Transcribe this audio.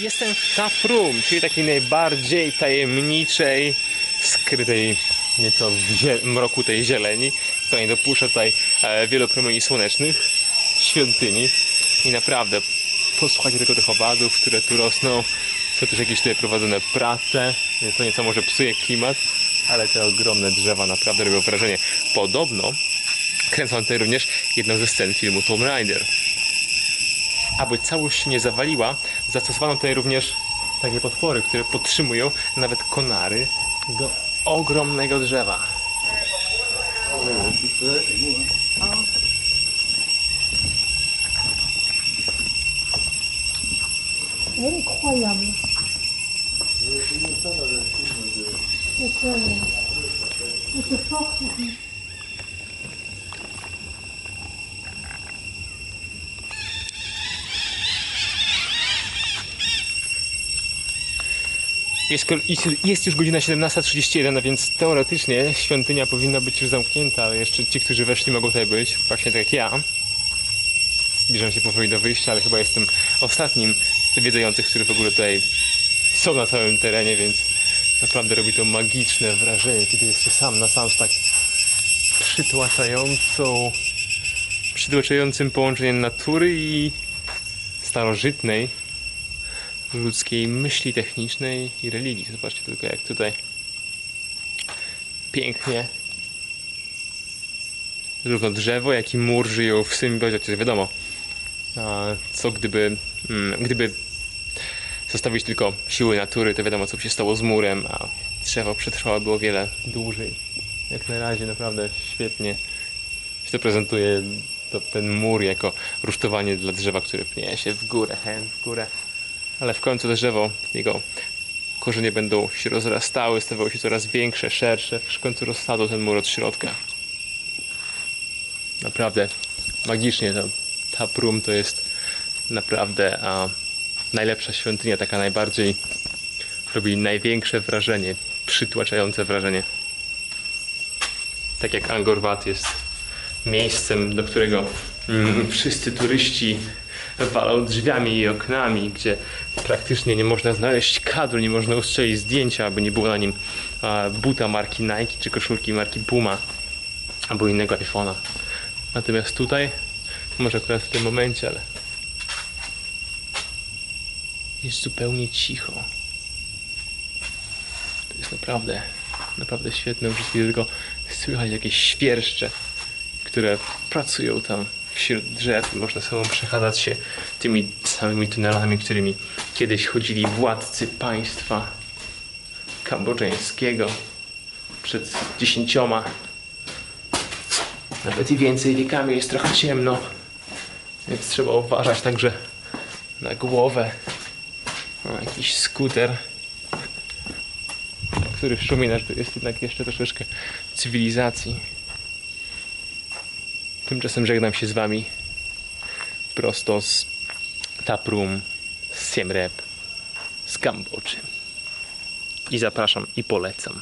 Jestem w Taproom, czyli takiej najbardziej tajemniczej, skrytej nieco w mroku tej zieleni, która nie dopuszcza tutaj e, wielu promieni słonecznych, świątyni. I naprawdę, posłuchajcie tylko tych owadów, które tu rosną. Są też jakieś tutaj prowadzone prace, więc to nieco może psuje klimat, ale te ogromne drzewa naprawdę robią wrażenie. Podobno kręcą tutaj również jedną ze scen filmu Tomb Raider. Aby całość się nie zawaliła, zastosowano tutaj również takie potwory, które podtrzymują nawet konary do ogromnego drzewa. 哎，incroyable. Jest- jest już godzina 17.31, a więc teoretycznie świątynia powinna być już zamknięta, ale jeszcze ci, którzy weszli mogą tutaj być, właśnie tak jak ja. Zbliżam się powoli do wyjścia, ale chyba jestem ostatnim zwiedzających, który w ogóle tutaj są na całym terenie, więc naprawdę robi to magiczne wrażenie, kiedy jest się sam na sam z tak przytłaczającą, przytłaczającym połączeniem natury i starożytnej ludzkiej myśli technicznej i religii. Zobaczcie tylko jak tutaj pięknie zarówno drzewo, jak i mur żyją w symbiozie, chociaż wiadomo, co gdyby, mm, gdyby zostawić tylko siły natury, to wiadomo co by się stało z murem, a drzewo przetrwałoby o wiele dłużej. Jak na razie naprawdę świetnie się to prezentuje to, ten mur jako rusztowanie dla drzewa, które pnie się w górę, w górę ale w końcu to drzewo, jego korzenie będą się rozrastały, stawały się coraz większe, szersze, w końcu rozsadzą ten mur od środka. Naprawdę magicznie to, ta prum to jest naprawdę a, najlepsza świątynia, taka najbardziej robi największe wrażenie, przytłaczające wrażenie. Tak jak Angkor Wat jest miejscem, do którego mm, wszyscy turyści walą drzwiami i oknami, gdzie praktycznie nie można znaleźć kadru, nie można ustrzelić zdjęcia, aby nie było na nim buta marki Nike czy koszulki marki Puma albo innego iPhone'a. Natomiast tutaj, może akurat w tym momencie, ale jest zupełnie cicho. To jest naprawdę, naprawdę świetne. Wszystkie tylko słychać jakieś świerszcze, które pracują tam wśród drzew. Można sobą przechadzać się tymi samymi tunelami, którymi kiedyś chodzili władcy państwa kambodżańskiego przed dziesięcioma, nawet i więcej wiekami. Jest trochę ciemno, więc trzeba uważać także na głowę. O, jakiś skuter, który przypomina, że to jest jednak jeszcze troszeczkę cywilizacji. Tymczasem żegnam się z Wami prosto z Taproom, z Siem Reap, z Kambodży. I zapraszam i polecam.